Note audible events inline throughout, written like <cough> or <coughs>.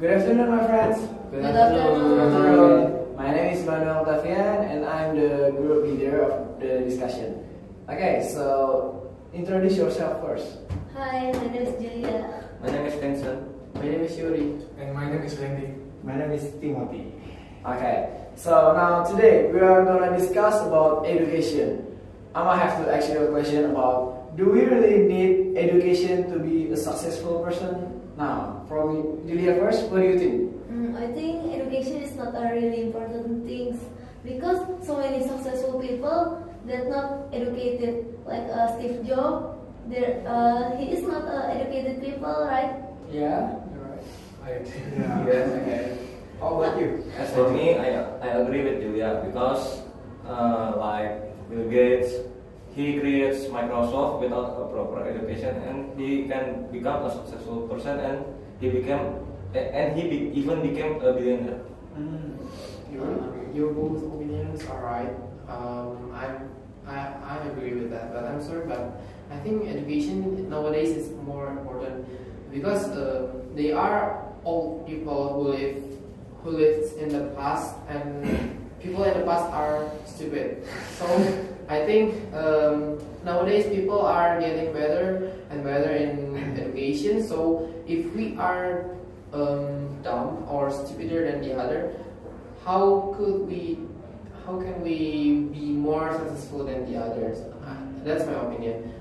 Good afternoon, my friends. Good afternoon. Good afternoon. My name is Manuel Tavian, and I'm the group leader of the discussion. Okay, so introduce yourself first. Hi, my name is Julia. My name is Vincent. My name is Yuri. And my name is Randy. My name is Timothy. Okay, so now today we are gonna discuss about education. I'm gonna have to ask you a question about do we really need education to be a successful person? Now, from Julia first, what do you think? Mm, I think education is not a really important thing because so many successful people that not educated, like uh, Steve Jobs. There, uh, he is not uh, educated people, right? Yeah, you're right. I agree. Yeah. Yes, okay. How about you? As for me, I, I agree with Julia because uh, like Bill Gates, he creates Microsoft without a proper education and he can become a successful person and he became and he be, even became a billionaire. Mm. Uh, your both opinions are right. Um, I'm, I, I agree with that, but I'm sorry, but I think education nowadays is more important because uh, they are old people who live who lived in the past and people in the past are stupid. So I think um, nowadays people are getting better and better in education. So if we are um, dumb or stupider than the other, how could we how can we be more successful than the others uh, that's my opinion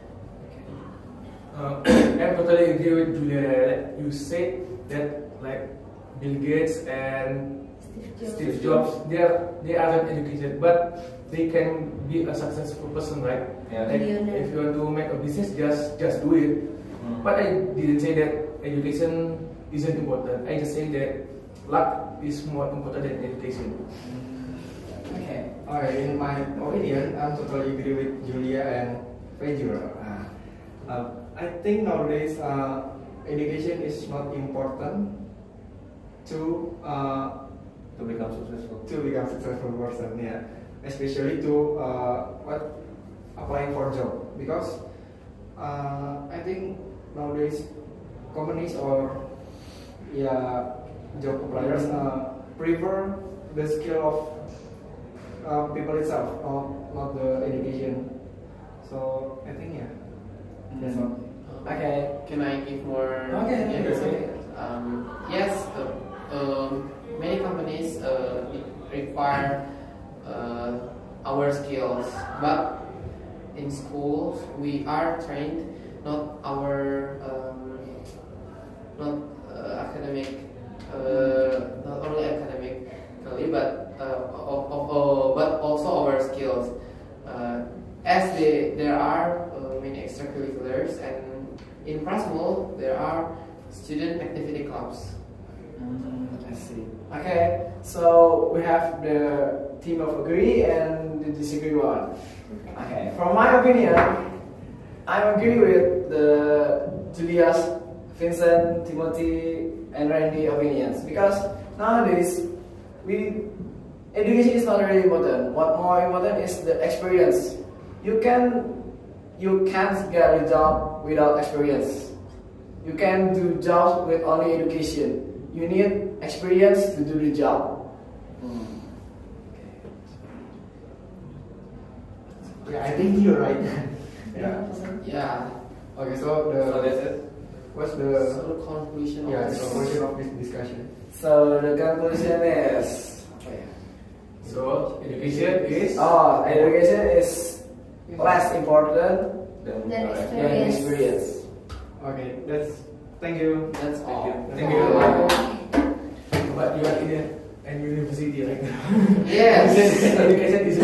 Uh, <coughs> I totally agree with Julia. You said that like Bill Gates and Steve Jobs. They are they aren't educated, but they can be a successful person, right? Yeah. Like if you want to make a business, just just do it. Mm. But I didn't say that education isn't important. I just say that luck is more important than education. Okay. Alright, in my opinion, I'm totally agree with Julia and Pedro. Uh, uh, I think nowadays uh, education is not important to uh, To become successful. to become successful person. Yeah, especially to uh, what applying for job because uh, I think nowadays companies or yeah job appliers uh, prefer the skill of uh, people itself, not not the education. So I think yeah, that's all. Okay. can i give more Okay, opinions? Skills but in schools we are trained not our um, not uh, academic uh, not only academically but uh, of, of, but also our skills uh, as they, there are uh, many extracurriculars and in Prasmul there are student activity clubs Mm, I see. Okay, so we have the team of agree and disagree one. Okay, from my opinion, I agree with the Julius, Vincent, Timothy, and Randy opinions because nowadays we education is not really important. What more important is the experience. You can you can't get a job without experience. You can do jobs with only education. You need experience to do the job. Yeah, I think you're right. <laughs> yeah. yeah Okay, so the So that's it. what's so the the conclusion of yeah the this conclusion of this discussion? So the conclusion is So education is oh education is less important experience. than experience. Okay, that's thank you. that's Thank all you. Thank you. But you are in a, an university right now. yes <laughs> education is